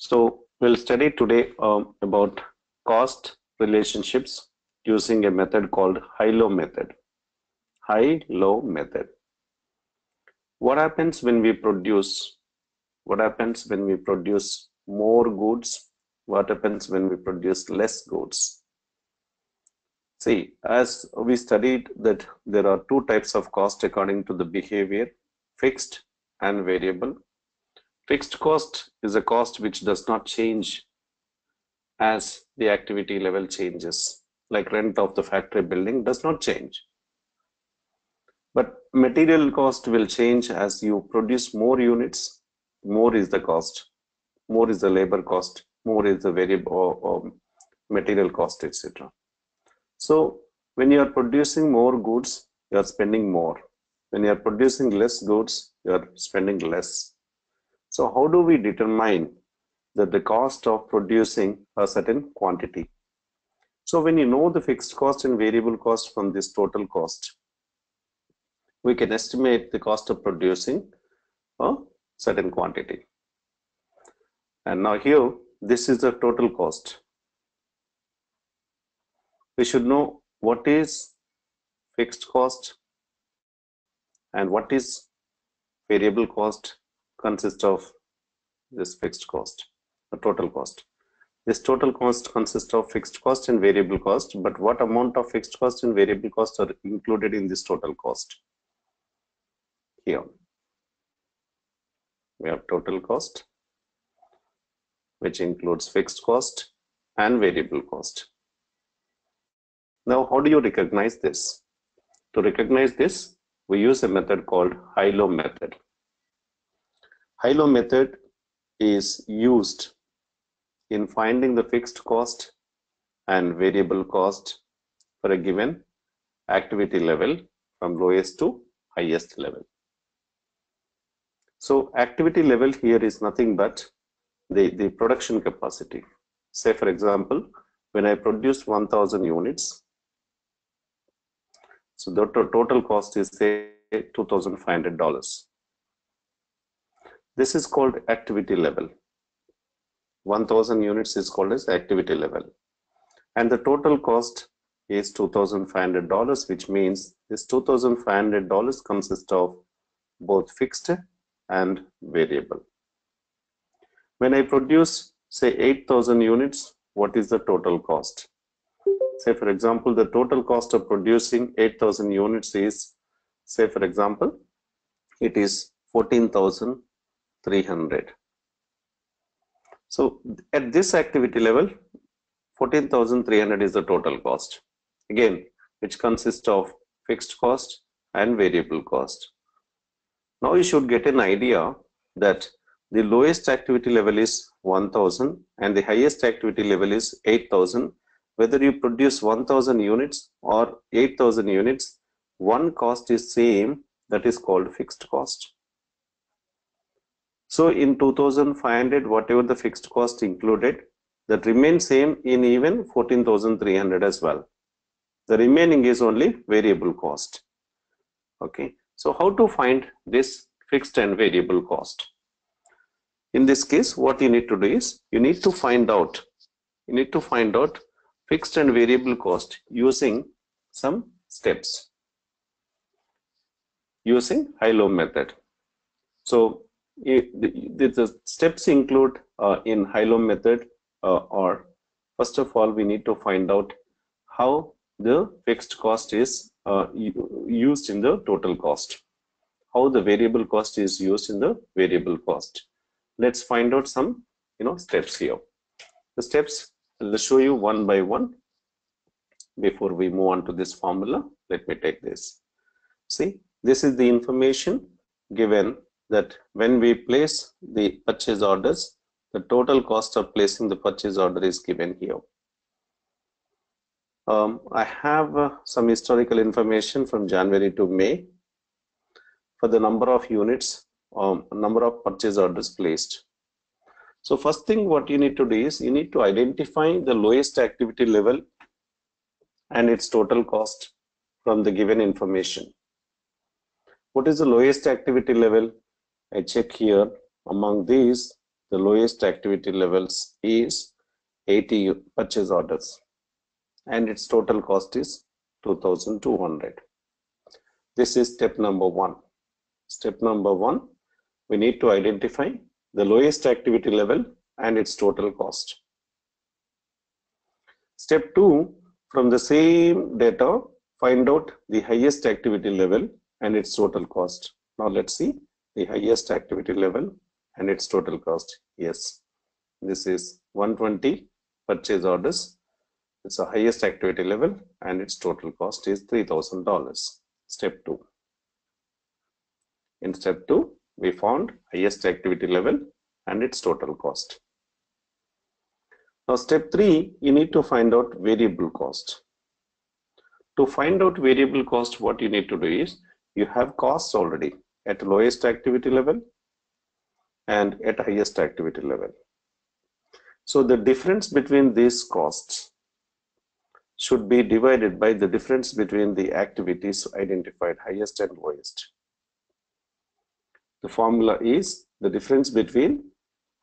So we'll study today um, about cost relationships using a method called high-low method. High-low method. What happens when we produce? What happens when we produce more goods? What happens when we produce less goods? See, as we studied that there are two types of cost according to the behavior, fixed and variable. Fixed cost is a cost which does not change as the activity level changes, like rent of the factory building does not change. But material cost will change as you produce more units, more is the cost, more is the labor cost, more is the variable or, or material cost, etc. So when you are producing more goods, you are spending more. When you are producing less goods, you are spending less. So how do we determine that the cost of producing a certain quantity? So when you know the fixed cost and variable cost from this total cost, we can estimate the cost of producing a certain quantity. And now here, this is the total cost we should know what is fixed cost and what is variable cost consists of this fixed cost the total cost this total cost consists of fixed cost and variable cost but what amount of fixed cost and variable cost are included in this total cost here we have total cost which includes fixed cost and variable cost now, how do you recognize this? To recognize this, we use a method called high-low method. High-low method is used in finding the fixed cost and variable cost for a given activity level from lowest to highest level. So activity level here is nothing but the, the production capacity. Say for example, when I produce 1000 units, so the total cost is say $2,500. This is called activity level. 1000 units is called as activity level. And the total cost is $2,500, which means this $2,500 consists of both fixed and variable. When I produce say 8000 units, what is the total cost? say for example the total cost of producing 8000 units is say for example it is 14300 so at this activity level 14300 is the total cost. Again which consists of fixed cost and variable cost. Now you should get an idea that the lowest activity level is 1000 and the highest activity level is 8000 whether you produce 1000 units or 8000 units one cost is same that is called fixed cost so in 2500 whatever the fixed cost included that remains same in even 14300 as well. The remaining is only variable cost. Okay. So how to find this fixed and variable cost? In this case what you need to do is you need to find out you need to find out fixed and variable cost using some steps using high-low method. So it, the, the, steps include uh, in high-low method uh, or first of all we need to find out how the fixed cost is uh, used in the total cost how the variable cost is used in the variable cost let's find out some you know steps here the steps I'll show you one by one before we move on to this formula. Let me take this. See, this is the information given that when we place the purchase orders, the total cost of placing the purchase order is given here. Um, I have uh, some historical information from January to May for the number of units, um, number of purchase orders placed. So first thing what you need to do is you need to identify the lowest activity level and its total cost from the given information. What is the lowest activity level? I check here. Among these the lowest activity levels is 80 purchase orders. And its total cost is 2200 this is step number one. Step number one we need to identify the lowest activity level and its total cost. Step two from the same data find out the highest activity level and its total cost. Now let's see the highest activity level and its total cost. Yes. This is 120 purchase orders. It's the highest activity level and its total cost is $3000 step 2 in step 2 we found highest activity level and its total cost. Now step 3 you need to find out variable cost. To find out variable cost what you need to do is you have costs already at lowest activity level and at highest activity level. So the difference between these costs should be divided by the difference between the activities identified highest and lowest. The formula is the difference between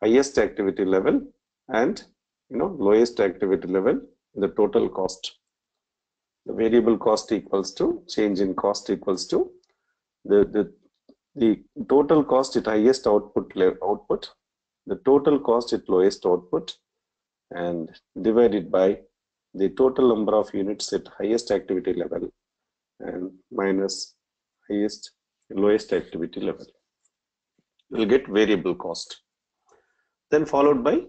highest activity level and you know lowest activity level the total cost. The variable cost equals to change in cost equals to the, the the total cost at highest output output, the total cost at lowest output, and divided by the total number of units at highest activity level and minus highest lowest activity level. We'll get variable cost. Then followed by,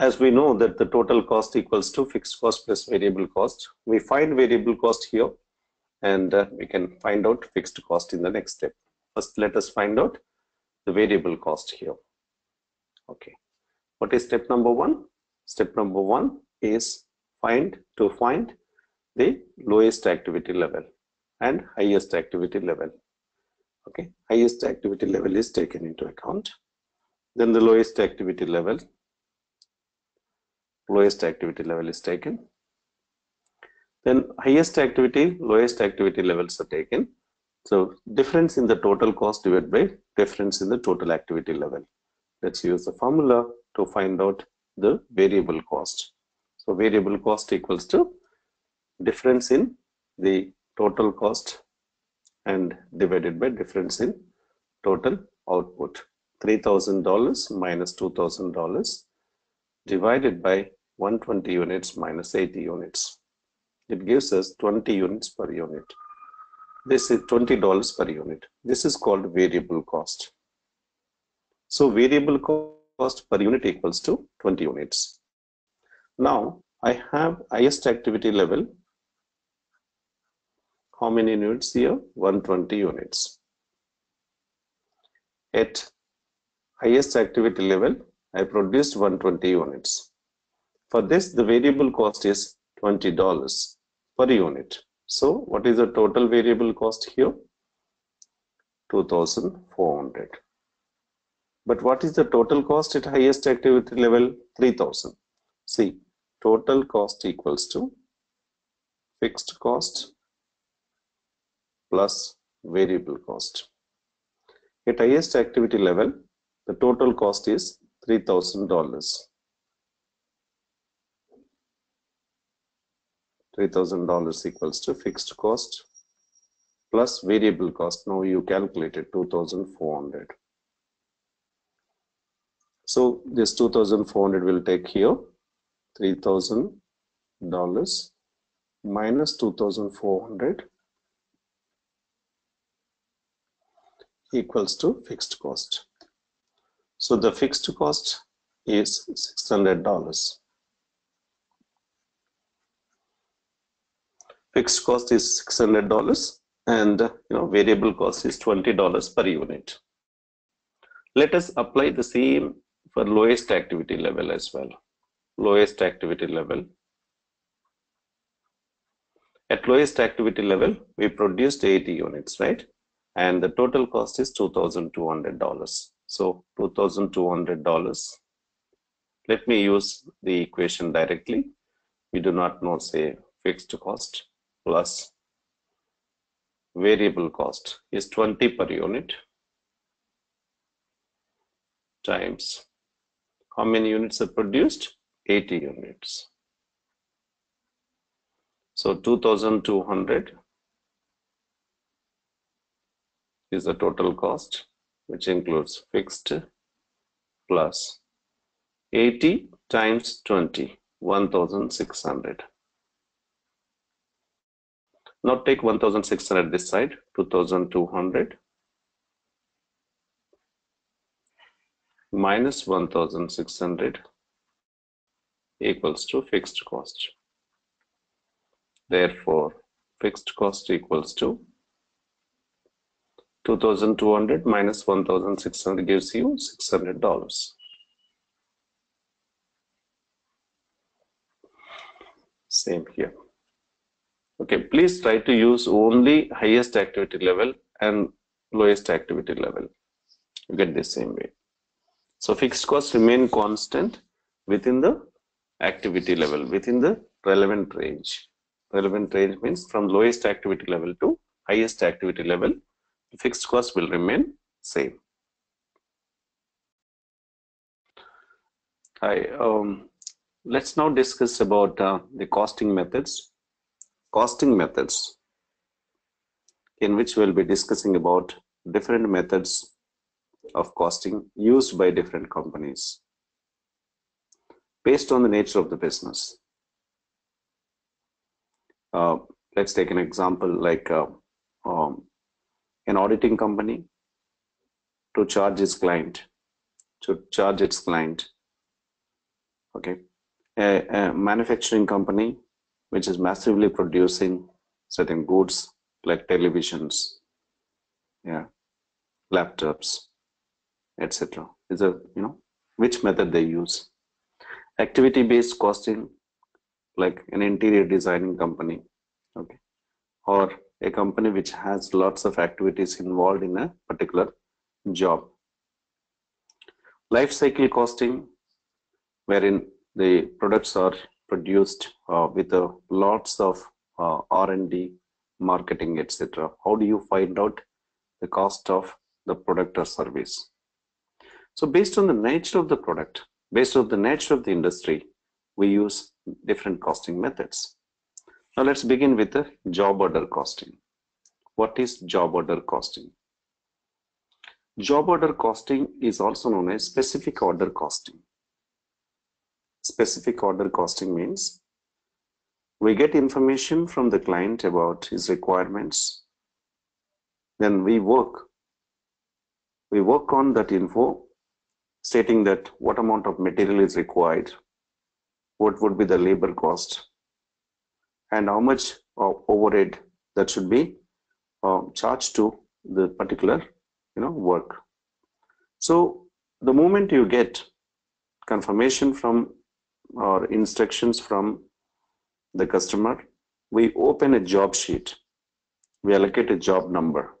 as we know that the total cost equals to fixed cost plus variable cost, we find variable cost here and uh, we can find out fixed cost in the next step. First, let us find out the variable cost here. Okay. What is step number one? Step number one is find to find the lowest activity level and highest activity level. Okay. Highest activity level is taken into account. Then the lowest activity level, lowest activity level is taken. Then highest activity, lowest activity levels are taken so difference in the total cost divided by difference in the total activity level. Let's use the formula to find out the variable cost. So variable cost equals to difference in the total cost and divided by difference in total output. $3,000 minus $2,000 divided by 120 units minus 80 units. It gives us 20 units per unit. This is $20 per unit. This is called variable cost. So variable cost per unit equals to 20 units. Now I have highest activity level. How many units here? 120 units. At highest activity level, I produced 120 units. For this, the variable cost is $20 per unit. So what is the total variable cost here? 2400. But what is the total cost at highest activity level? 3000. See, total cost equals to fixed cost plus variable cost. At highest activity level, the total cost is $3,000. $3,000 equals to fixed cost plus variable cost. Now you calculated 2,400. So this 2,400 will take here $3,000 minus 2,400 equals to fixed cost. So the fixed cost is $600. Fixed cost is $600 and you know variable cost is $20 per unit. Let us apply the same for lowest activity level as well. Lowest activity level. At lowest activity level, we produced 80 units, right? And the total cost is $2,200. So $2,200. Let me use the equation directly. We do not know, say, fixed cost plus variable cost is 20 per unit times How many units are produced? 80 units. So 2200 is the total cost, which includes fixed plus 80 times 20, 1600. Now take 1600 this side, 2200 minus 1600 equals to fixed cost. Therefore, fixed cost equals to 2200 minus 1600 gives you $600. Same here. Okay, please try to use only highest activity level and lowest activity level. You get the same way. So fixed costs remain constant within the activity level, within the relevant range. Relevant range means from lowest activity level to highest activity level, fixed cost will remain same. Hi, um, let's now discuss about uh, the costing methods. Costing methods in which we'll be discussing about different methods of costing used by different companies based on the nature of the business. Uh, let's take an example like uh, um, an auditing company to charge its client, to charge its client. Okay, a, a manufacturing company which is massively producing certain goods like televisions, yeah, laptops, etc. Is a you know which method they use. Activity based costing, like an interior designing company, okay, or a company which has lots of activities involved in a particular job. Life cycle costing, wherein the products are produced uh, with uh, lots of uh, R&D, marketing, etc. How do you find out the cost of the product or service? So based on the nature of the product, based on the nature of the industry, we use different costing methods. Now let's begin with the job order costing. What is job order costing? Job order costing is also known as specific order costing. Specific order costing means we get information from the client about his requirements. Then we work. We work on that info stating that what amount of material is required, what would be the labor cost, and how much of overhead that should be uh, charged to the particular you know work. So the moment you get confirmation from or instructions from the customer, we open a job sheet. We allocate a job number.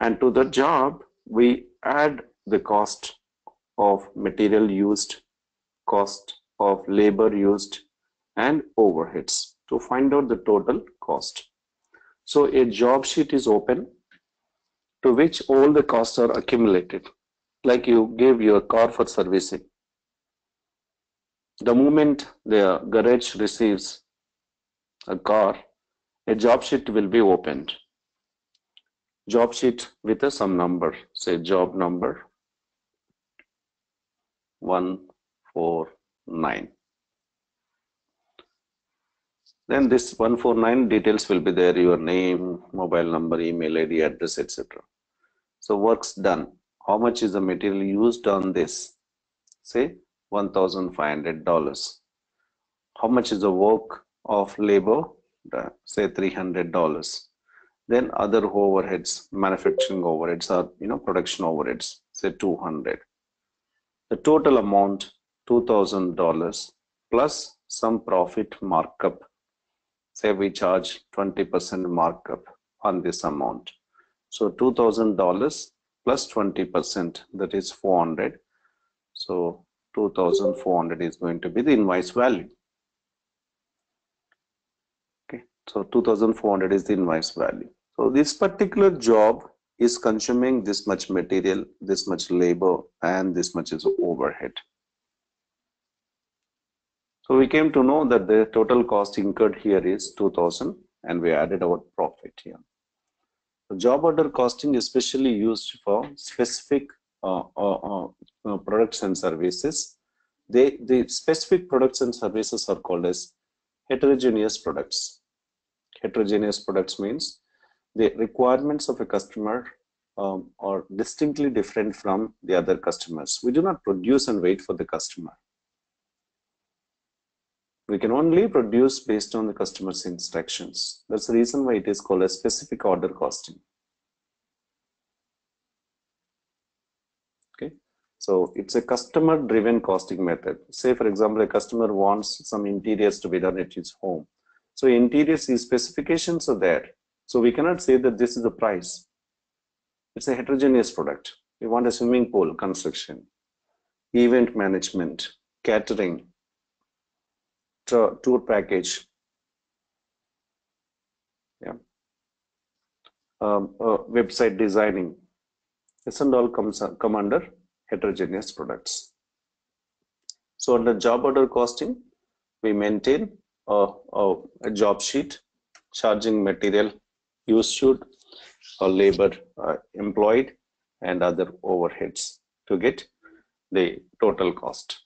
And to the job, we add the cost of material used, cost of labor used, and overheads to find out the total cost. So a job sheet is open to which all the costs are accumulated, like you gave your car for servicing. The moment the garage receives a car, a job sheet will be opened. Job sheet with a some number, say job number 149. Then this 149 details will be there, your name, mobile number, email ID, address, etc. So works done. How much is the material used on this? Say $1,500. How much is the work of labor? Say $300. Then other overheads, manufacturing overheads or you know production overheads, say 200 the total amount $2,000 plus some profit markup. Say we charge 20% markup on this amount. So $2,000 plus 20%, that is 400. So 2,400 is going to be the invoice value. Okay, so 2,400 is the invoice value. So this particular job is consuming this much material, this much labor, and this much is overhead. So we came to know that the total cost incurred here is 2000 and we added our profit here. The job order costing is especially used for specific Uh, uh, uh, products and services. They, the specific products and services are called as heterogeneous products. Heterogeneous products means the requirements of a customer um, are distinctly different from the other customers. We do not produce and wait for the customer. We can only produce based on the customer's instructions. That's the reason why it is called a specific order costing. So it's a customer driven costing method. Say, for example, a customer wants some interiors to be done at his home. So interiors, these specifications are there. So we cannot say that this is the price. It's a heterogeneous product. We want a swimming pool construction, event management, catering, tour package. Yeah. Um, uh, website designing. This and all comes come under heterogeneous products. So under job order costing, we maintain a, a, a job sheet charging material use should or labor uh, employed and other overheads to get the total cost.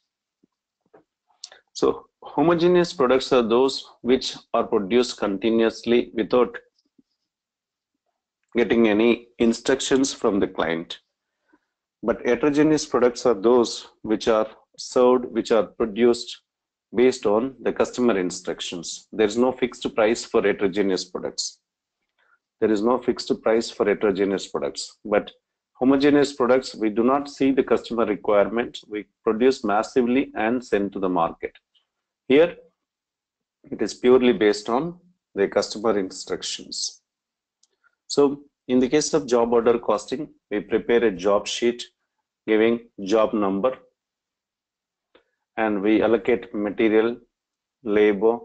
So homogeneous products are those which are produced continuously without getting any instructions from the client. But heterogeneous products are those which are served, which are produced based on the customer instructions. There is no fixed price for heterogeneous products. There is no fixed price for heterogeneous products. But homogeneous products, we do not see the customer requirement. We produce massively and send to the market. Here, it is purely based on the customer instructions. So in the case of job order costing, we prepare a job sheet giving job number and we allocate material, labor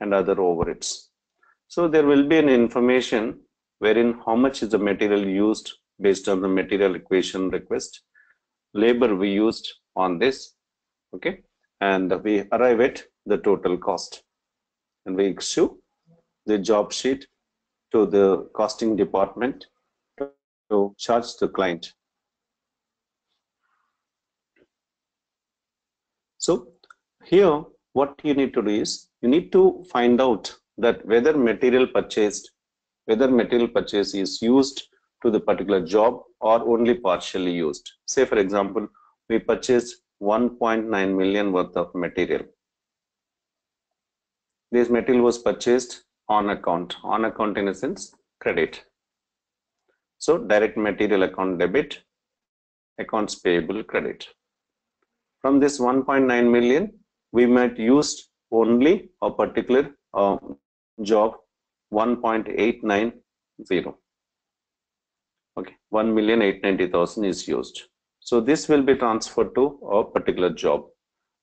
and other overheads. So there will be an information wherein how much is the material used based on the material requisition request, labor we used on this, okay, and we arrive at the total cost. And we issue the job sheet to the costing department to charge the client. So here what you need to do is you need to find out that whether material purchased whether material purchase is used to the particular job or only partially used. Say, for example, we purchased 1.9 million worth of material. This material was purchased on account, on account in a sense, credit. So, direct material account debit, accounts payable credit. From this 1.9 million, we might used only a particular uh, job 1.890 okay 1,890,000 is used so this will be transferred to a particular job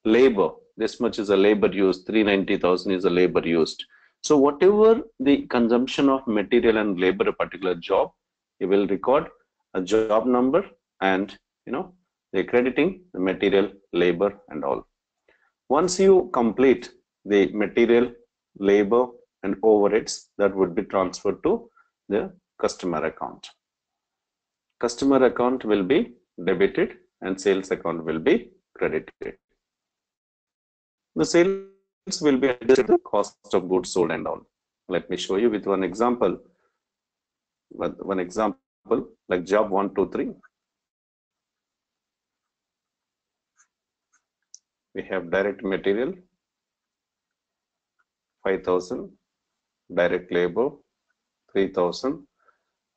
labor this much is a labor used 390,000 is a labor used so whatever the consumption of material and labor a particular job you will record a job number and you know the crediting the material labor and all once you complete the material labor and overheads that would be transferred to the customer account. Customer account will be debited and sales account will be credited. The sales will be adjusted the cost of goods sold and all. Let me show you with one example. One example like job 123. We have direct material 5000 direct labor 3000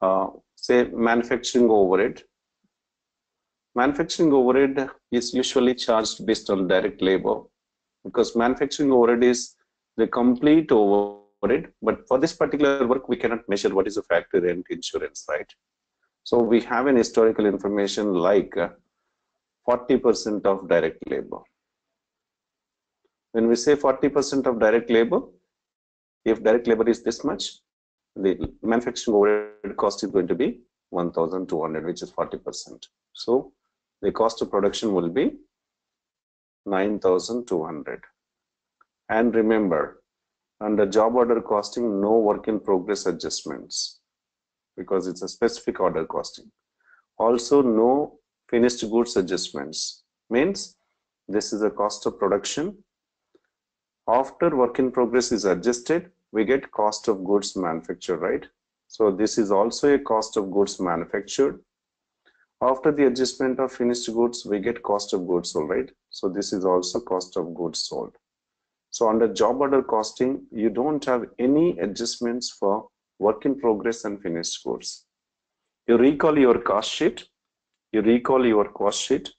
uh, say manufacturing overhead manufacturing overhead is usually charged based on direct labor because manufacturing overhead is the complete overhead but for this particular work we cannot measure what is the factory rent insurance right so we have an historical information like 40% uh, of direct labor when we say 40% of direct labor if direct labor is this much, the manufacturing overhead cost is going to be 1200 which is 40%. So the cost of production will be 9200. And remember, under job order costing, no work in progress adjustments because it's a specific order costing. Also, no finished goods adjustments means this is a cost of production. After work in progress is adjusted, we get cost of goods manufactured, right? So this is also a cost of goods manufactured. After the adjustment of finished goods, we get cost of goods sold, right? So this is also cost of goods sold. So under job order costing, you don't have any adjustments for work in progress and finished goods. You recall your cost sheet, you recall your cost sheet.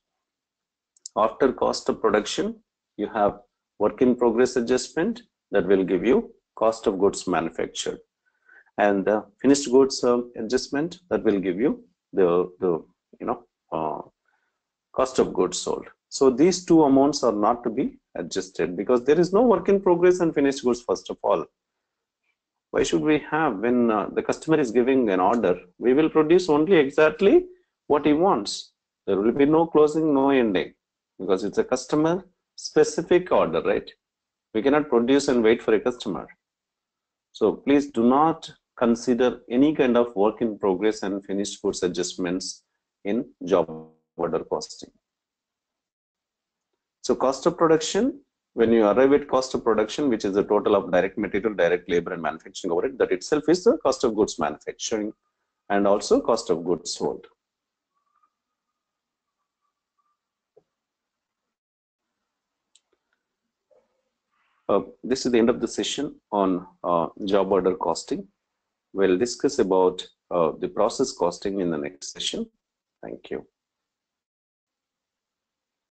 After cost of production, you have work in progress adjustment that will give you cost of goods manufactured and the finished goods uh, adjustment that will give you the, the you know uh, cost of goods sold. So these two amounts are not to be adjusted because there is no work in progress and finished goods first of all. Why should we have when uh, the customer is giving an order, we will produce only exactly what he wants. There will be no closing, no ending because it's a customer specific order, right? We cannot produce and wait for a customer. So please do not consider any kind of work in progress and finished goods adjustments in job order costing. So cost of production, when you arrive at cost of production, which is the total of direct material, direct labor and manufacturing overhead, that itself is the cost of goods manufacturing and also cost of goods sold. Uh, this is the end of the session on uh, job order costing. We'll discuss about uh, the process costing in the next session. Thank you.